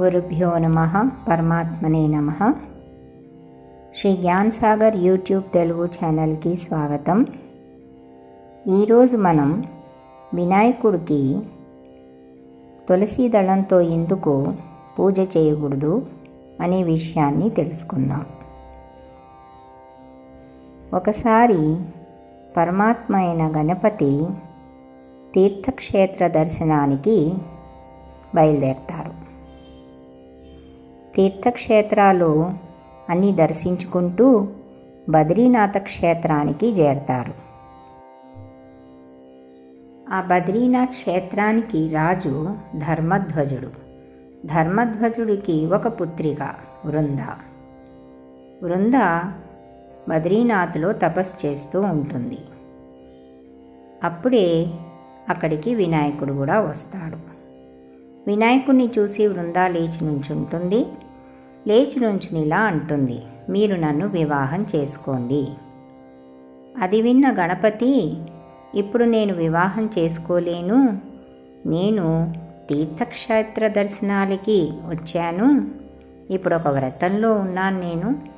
గురుభ్యో నమ పరమాత్మనే నమ. శ్రీ జ్ఞాన్ సాగర్ యూట్యూబ్ తెలుగు ఛానల్కి స్వాగతం. ఈరోజు మనం వినాయకుడికి తులసి దళంతో ఎందుకు పూజ చేయకూడదు అనే విషయాన్ని తెలుసుకుందాం. ఒకసారి పరమాత్మ అయిన గణపతి తీర్థక్షేత్ర దర్శనానికి బయలుదేరతారు. తీర్థక్షేత్రాలు అన్నీ దర్శించుకుంటూ బద్రీనాథ క్షేత్రానికి చేరతారు. ఆ బద్రీనాథ్ క్షేత్రానికి రాజు ధర్మధ్వజుడు. ధర్మధ్వజుడికి ఒక పుత్రిక వృంద. వృంద బద్రీనాథ్లో తపస్సు చేస్తూ ఉంటుంది. అప్పుడే అక్కడికి వినాయకుడు కూడా వస్తాడు. వినాయకుడిని చూసి వృందా లేచి నుంచుంటుంది. లేచి నుంచుని ఇలా అంటుంది. మీరు నన్ను వివాహం చేసుకోండి. అది విన్న గణపతి ఇప్పుడు నేను వివాహం చేసుకోలేను. నేను తీర్థక్షేత్ర దర్శనాలకి వచ్చాను. ఇప్పుడు ఒక వ్రతంలో ఉన్నాను నేను.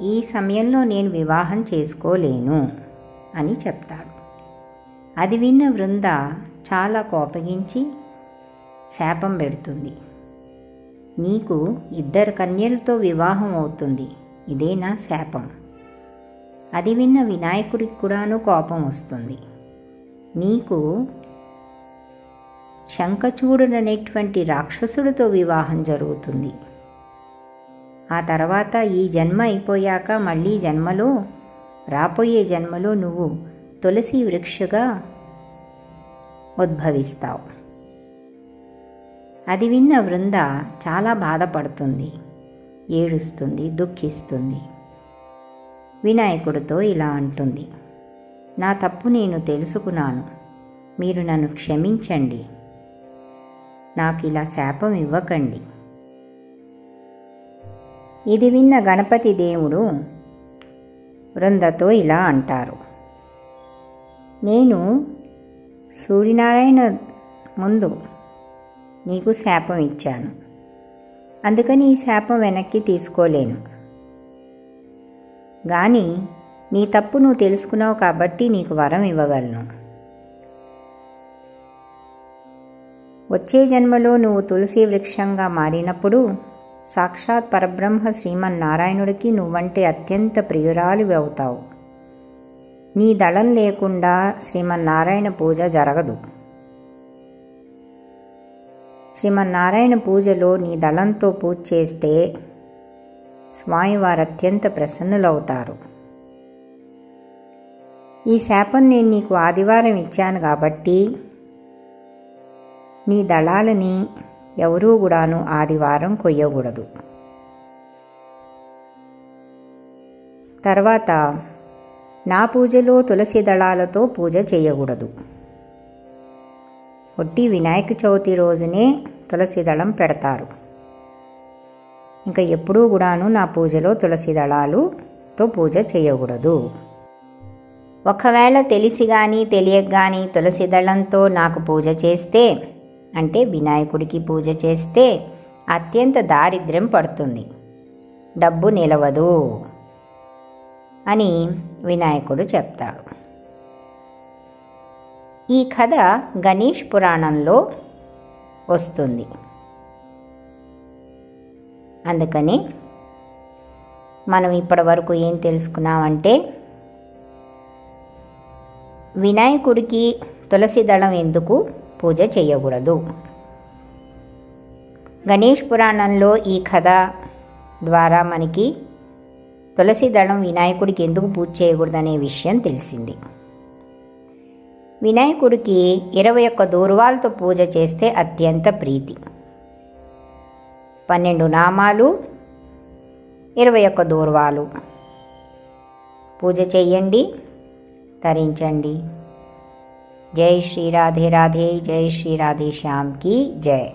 ఈ సమయంలో నేను వివాహం చేసుకోలేను అని చెప్తాడు. అది విన్న వృంద చాలా కోపగించి శాపం పెడుతుంది. నీకు ఇద్దరు కన్యలతో వివాహం అవుతుంది. ఇదే నా శాపం? అది విన్న వినాయకుడికి కూడాను కోపం వస్తుంది. నీకు శంఖచూడుననేటువంటి రాక్షసుడితో వివాహం జరుగుతుంది. ఆ తర్వాత ఈ జన్మ అయిపోయాక మళ్ళీ జన్మలో రాబోయే జన్మలో నువ్వు తులసి వృక్షగా ఉద్భవిస్తావు. అది విన్న వృంద చాలా బాధపడుతుంది ఏడుస్తుంది దుఃఖిస్తుంది. వినాయకుడితో ఇలా అంటుంది నా తప్పు నేను తెలుసుకున్నాను మీరు నన్ను క్షమించండి. నాకు ఇలా శాపం ఇవ్వకండి. ఇది విన్న గణపతి దేవుడు వృందతో ఇలా అంటారు నేను సూర్యనారాయణ ముందు నీకు శాపం ఇచ్చాను. అందుకని ఈ శాపం వెనక్కి తీసుకోలేను. కానీ నీ తప్పు నువ్వు తెలుసుకున్నావు కాబట్టి నీకు వరం ఇవ్వగలను. వచ్చే జన్మలో నువ్వు తులసి వృక్షంగా మారినప్పుడు సాక్షాత్ పరబ్రహ్మ శ్రీమన్నారాయణుడికి నువ్వంటే అత్యంత ప్రియురాలు అవుతావు. నీ దళం లేకుండా శ్రీమన్నారాయణ పూజ జరగదు. శ్రీమన్నారాయణ పూజలో నీ దళంతో పూజ చేస్తే స్వామివారు అత్యంత ప్రసన్నులవుతారు. ఈ శాపం నేను నీకు ఆదివారం ఇచ్చాను కాబట్టి నీ దళాలని ఎవరూ కూడాను ఆదివారం కొయ్యకూడదు. తర్వాత నా పూజలో తులసి దళాలతో పూజ చేయకూడదు. ఒట్టి వినాయక చవితి రోజునే తులసి దళం పెడతారు. ఇంకా ఎప్పుడూ కూడాను నా పూజలో తులసి దళాలుతో పూజ చేయకూడదు. ఒకవేళ తెలిసి కానీ తెలియక కానీ తులసి దళంతో నాకు పూజ చేస్తే అంటే వినాయకుడికి పూజ చేస్తే అత్యంత దారిద్ర్యం పడుతుంది. డబ్బు నిలవదు అని వినాయకుడు చెప్తాడు. ఈ కథ గణేష్ పురాణంలో వస్తుంది. అందుకని మనం ఇప్పటి వరకు ఏం తెలుసుకున్నామంటే వినాయకుడికి తులసి దళం ఎందుకు పూజ చేయకూడదు? గణేష్ పురాణంలో ఈ కథ ద్వారా మనకి తులసి దళం వినాయకుడికి ఎందుకు పూజ చేయకూడదనే విషయం తెలిసింది. వినాయకుడికి ఇరవై ఒక్క దూర్వాలతో పూజ చేస్తే అత్యంత ప్రీతి. పన్నెండు నామాలు ఇరవై ఒక్క దూర్వాలు. పూజ చెయ్యండి తరించండి. జై శ్రీ రాధే రాధే జై శ్రీ రాధే శ్యామ్కి జై.